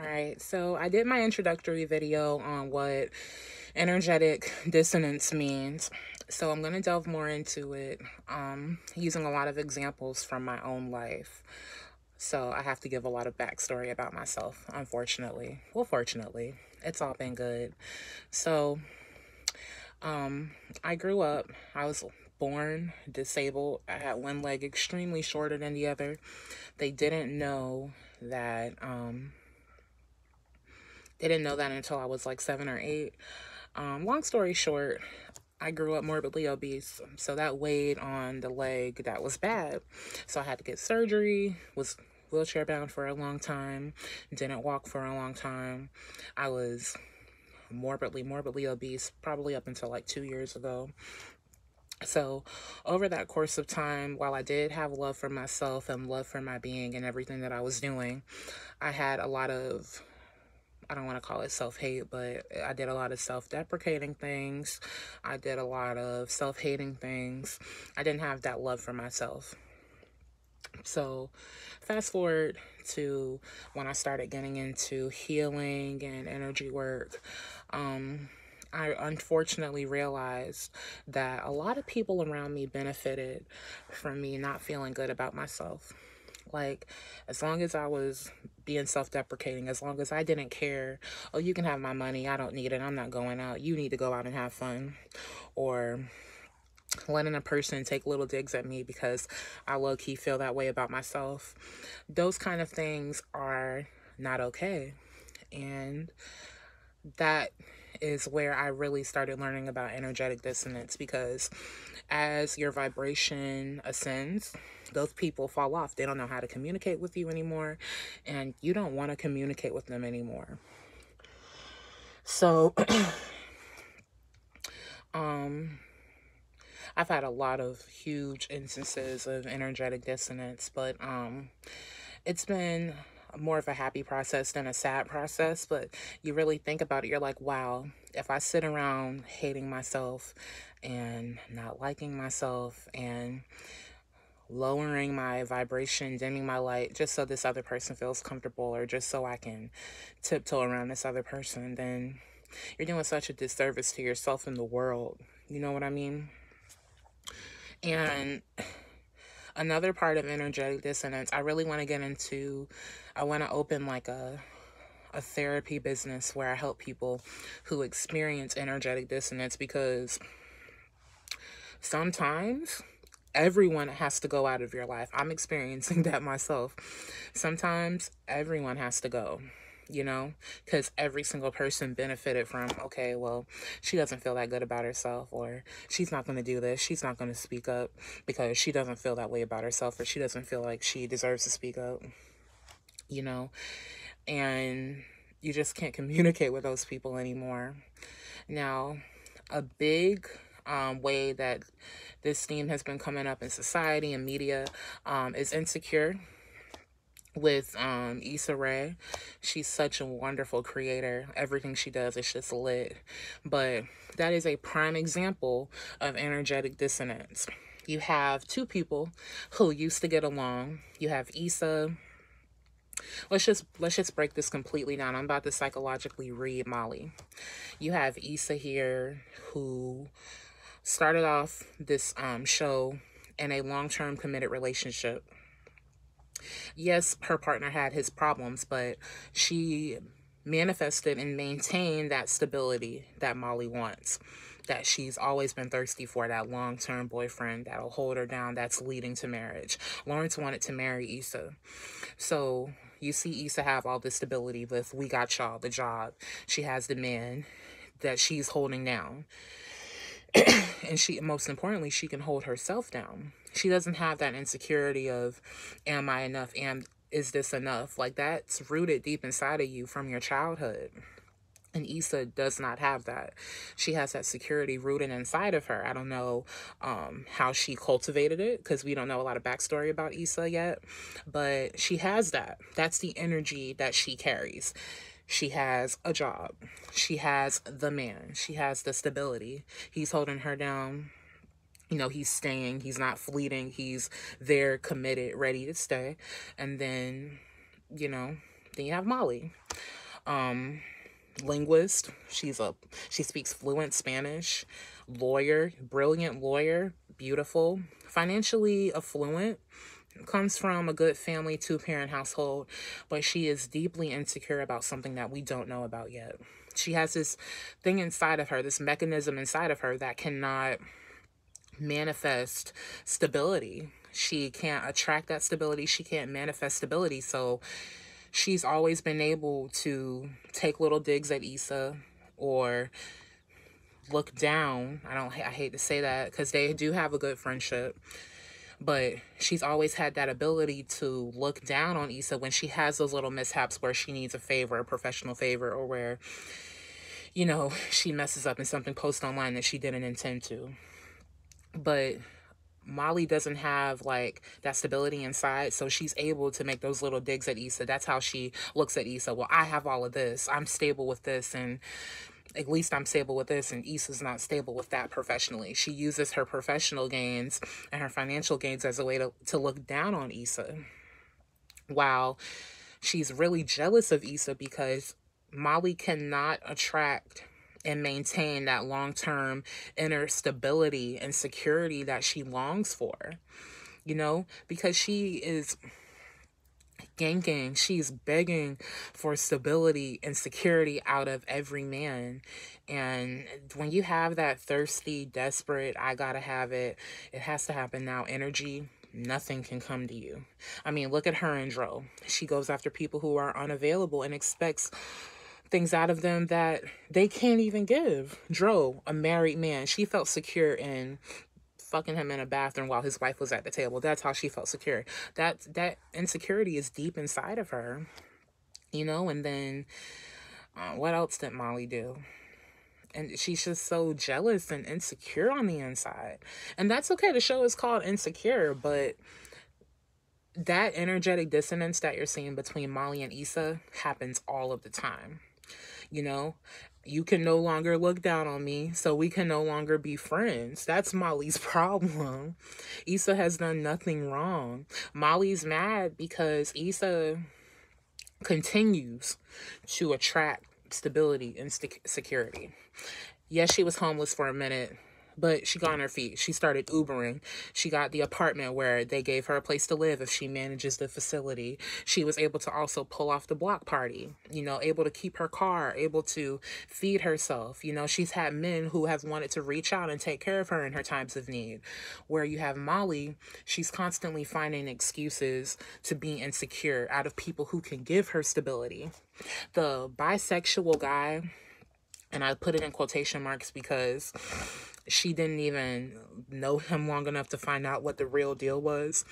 All right, so I did my introductory video on what energetic dissonance means. So I'm going to delve more into it um, using a lot of examples from my own life. So I have to give a lot of backstory about myself, unfortunately. Well, fortunately, it's all been good. So um, I grew up, I was born disabled. I had one leg extremely shorter than the other. They didn't know that um, they didn't know that until I was like seven or eight. Um, long story short, I grew up morbidly obese, so that weighed on the leg that was bad. So I had to get surgery, was wheelchair bound for a long time, didn't walk for a long time. I was morbidly, morbidly obese, probably up until like two years ago. So, over that course of time, while I did have love for myself and love for my being and everything that I was doing, I had a lot of I don't want to call it self hate, but I did a lot of self deprecating things. I did a lot of self hating things. I didn't have that love for myself. So, fast forward to when I started getting into healing and energy work. Um, I unfortunately realized that a lot of people around me benefited from me not feeling good about myself. Like, as long as I was being self deprecating, as long as I didn't care, oh, you can have my money, I don't need it, I'm not going out, you need to go out and have fun. Or letting a person take little digs at me because I low key feel that way about myself. Those kind of things are not okay. And that is where I really started learning about energetic dissonance because as your vibration ascends, those people fall off. They don't know how to communicate with you anymore, and you don't want to communicate with them anymore. So, um, I've had a lot of huge instances of energetic dissonance, but um, it's been more of a happy process than a sad process. But you really think about it, you're like, wow, if I sit around hating myself and not liking myself and lowering my vibration, dimming my light, just so this other person feels comfortable or just so I can tiptoe around this other person, then you're doing such a disservice to yourself and the world. You know what I mean? And another part of energetic dissonance, I really want to get into, I want to open like a a therapy business where I help people who experience energetic dissonance because sometimes everyone has to go out of your life. I'm experiencing that myself. Sometimes everyone has to go, you know, because every single person benefited from, okay, well, she doesn't feel that good about herself, or she's not going to do this, she's not going to speak up because she doesn't feel that way about herself, or she doesn't feel like she deserves to speak up, you know, and you just can't communicate with those people anymore. Now, a big um, way that this theme has been coming up in society and media um, is Insecure with um, Issa Rae. She's such a wonderful creator. Everything she does is just lit. But that is a prime example of energetic dissonance. You have two people who used to get along. You have Issa let's just let's just break this completely down i'm about to psychologically read molly you have issa here who started off this um, show in a long-term committed relationship. Yes, her partner had his problems, but she manifested and maintained that stability that Molly wants. That she's always been thirsty for that long term boyfriend that'll hold her down, that's leading to marriage. Lawrence wanted to marry Issa. So you see Issa have all this stability with We Got Y'all, the job. She has the man that she's holding down. and she most importantly she can hold herself down she doesn't have that insecurity of am i enough am is this enough like that's rooted deep inside of you from your childhood and Issa does not have that. She has that security rooted inside of her. I don't know um, how she cultivated it because we don't know a lot of backstory about Issa yet, but she has that. That's the energy that she carries. She has a job. She has the man. She has the stability. He's holding her down. You know, he's staying. He's not fleeting. He's there, committed, ready to stay. And then, you know, Then you have Molly. Um, linguist. She's a she speaks fluent Spanish. Lawyer, brilliant lawyer, beautiful, financially affluent. Comes from a good family, two parent household, but she is deeply insecure about something that we don't know about yet. She has this thing inside of her, this mechanism inside of her that cannot manifest stability. She can't attract that stability. She can't manifest stability. So she's always been able to take little digs at Issa or look down. I don't I hate to say that cuz they do have a good friendship. But she's always had that ability to look down on Issa when she has those little mishaps where she needs a favor, a professional favor, or where, you know, she messes up in something post online that she didn't intend to. But Molly doesn't have like that stability inside, so she's able to make those little digs at Issa. That's how she looks at Issa. Well, I have all of this. I'm stable with this, and at least I'm stable with this, and Issa's not stable with that professionally. She uses her professional gains and her financial gains as a way to, to look down on Issa. While she's really jealous of Issa because Molly cannot attract and maintain that long term inner stability and security that she longs for, you know, because she is yanking, she's begging for stability and security out of every man. And when you have that thirsty, desperate, I gotta have it, it has to happen now energy, nothing can come to you. I mean, look at her and Dro. She goes after people who are unavailable and expects things out of them that they can't even give. Dro, a married man, she felt secure in fucking him in a bathroom while his wife was at the table. That's how she felt secure. That that insecurity is deep inside of her. You know, and then uh, what else did Molly do? and she's just so jealous and insecure on the inside. And that's okay. The show is called Insecure, but that energetic dissonance that you're seeing between Molly and Issa happens all of the time you know you can no longer look down on me, so we can no longer be friends. That's Molly's problem. Issa has done nothing wrong. Molly's mad because Issa continues to attract stability and security. Yes, she was homeless for a minute, but she got on her feet. She started Ubering. She got the apartment where they gave her a place to live if she manages the facility. She was able to also pull off the block party, you know, able to keep her car, able to feed herself. You know, she's had men who have wanted to reach out and take care of her in her times of need. Where you have Molly, she's constantly finding excuses to be insecure out of people who can give her stability. The bisexual guy, and I put it in quotation marks because she didn't even know him long enough to find out what the real deal was.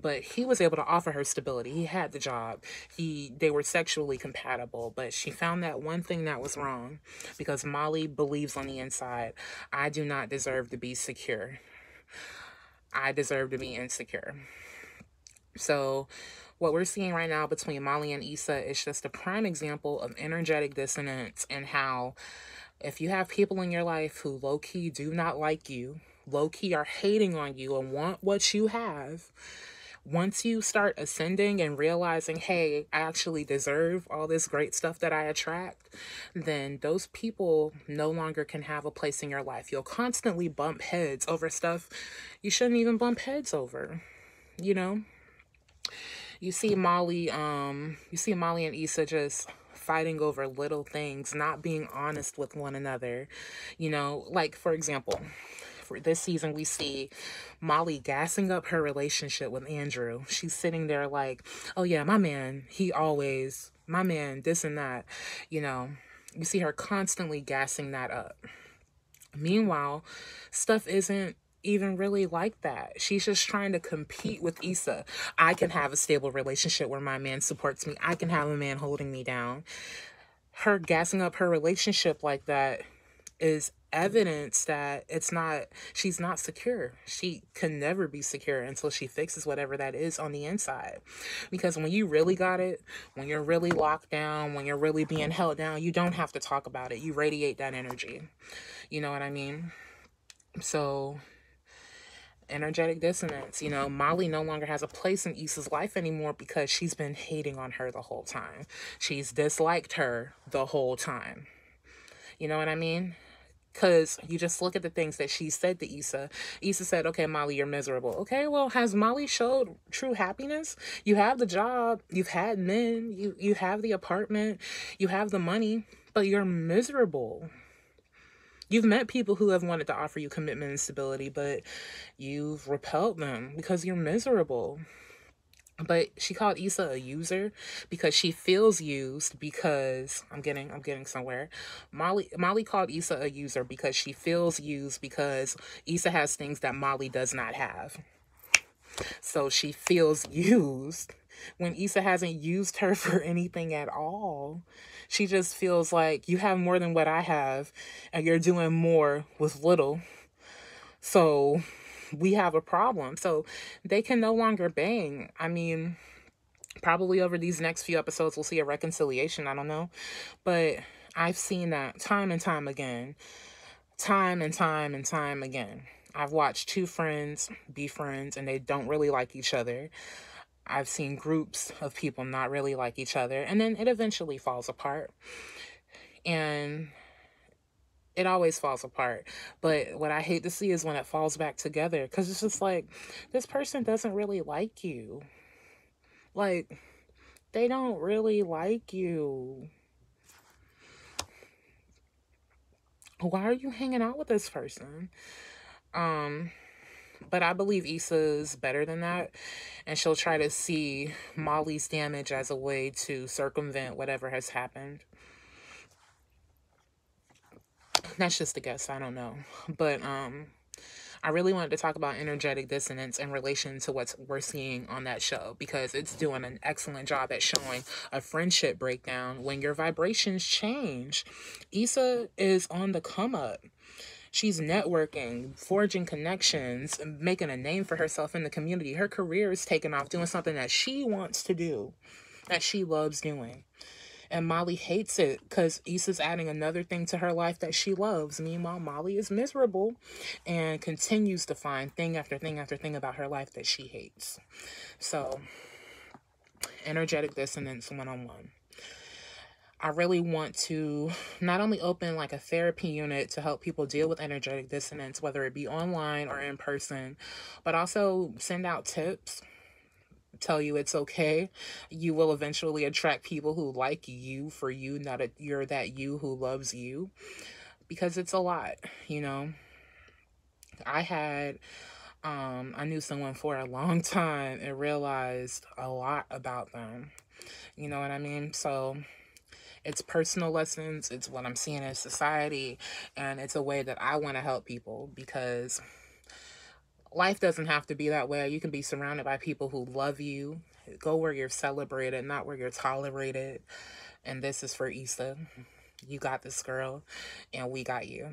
But he was able to offer her stability. He had the job. He they were sexually compatible but she found that one thing that was wrong because molly believes on the inside i do not deserve to be secure. I deserve to be insecure. So what we're seeing right now between molly and issa is just a prime example of energetic dissonance and how if you have people in your life who low key do not like you, low key are hating on you and want what you have, once you start ascending and realizing, hey, I actually deserve all this great stuff that I attract, then those people no longer can have a place in your life. You'll constantly bump heads over stuff you shouldn't even bump heads over, you know? You see Molly, um, you see Molly and Issa just fighting over little things, not being honest with one another. You know, like for example, for this season we see Molly gassing up her relationship with Andrew. She's sitting there like, "Oh yeah, my man, he always, my man, this and that." You know, you see her constantly gassing that up. Meanwhile, stuff isn't even really like that. She's just trying to compete with Issa. I can have a stable relationship where my man supports me. I can have a man holding me down. Her gassing up her relationship like that is evidence that it's not she's not secure. She can never be secure until she fixes whatever that is on the inside. Because when you really got it, when you're really locked down, when you're really being held down, you don't have to talk about it. You radiate that energy. You know what I mean? So energetic dissonance. You know, Molly no longer has a place in Issa's life anymore because she's been hating on her the whole time. She's disliked her the whole time. You know what I mean? Because you just look at the things that she said to Issa. Issa said, okay, Molly, you're miserable. Okay, well, has Molly showed true happiness? You have the job, you've had men, you, you have the apartment, you have the money, but you're miserable. You've met people who have wanted to offer you commitment and stability, but you've repelled them because you're miserable. But she called Issa a user because she feels used because I'm getting I'm getting somewhere. Molly Molly called Issa a user because she feels used because Issa has things that Molly does not have. So she feels used when Issa hasn't used her for anything at all. She just feels like you have more than what I have and you're doing more with little. So we have a problem. So they can no longer bang. I mean, probably over these next few episodes, we'll see a reconciliation. I don't know. But I've seen that time and time again. Time and time and time again. I've watched two friends be friends and they don't really like each other. I've seen groups of people not really like each other, and then it eventually falls apart. And it always falls apart. But what I hate to see is when it falls back together because it's just like, this person doesn't really like you. Like, they don't really like you. Why are you hanging out with this person? Um, but I believe Issa's better than that. And she'll try to see Molly's damage as a way to circumvent whatever has happened. That's just a guess. I don't know. But um, I really wanted to talk about energetic dissonance in relation to what we're seeing on that show because it's doing an excellent job at showing a friendship breakdown when your vibrations change. Issa is on the come up. She's networking, forging connections, making a name for herself in the community. Her career is taking off doing something that she wants to do, that she loves doing. And Molly hates it because Issa's adding another thing to her life that she loves. Meanwhile, Molly is miserable and continues to find thing after thing after thing about her life that she hates. So, energetic dissonance one on one. I really want to not only open like a therapy unit to help people deal with energetic dissonance, whether it be online or in person, but also send out tips, tell you it's okay. You will eventually attract people who like you for you, not a, you're that you who loves you, because it's a lot, you know. I had um I knew someone for a long time and realized a lot about them. You know what I mean? So it's personal lessons, it's what I'm seeing in society, and it's a way that I want to help people because life doesn't have to be that way. You can be surrounded by people who love you. Go where you're celebrated, not where you're tolerated. And this is for Issa. You got this girl, and we got you.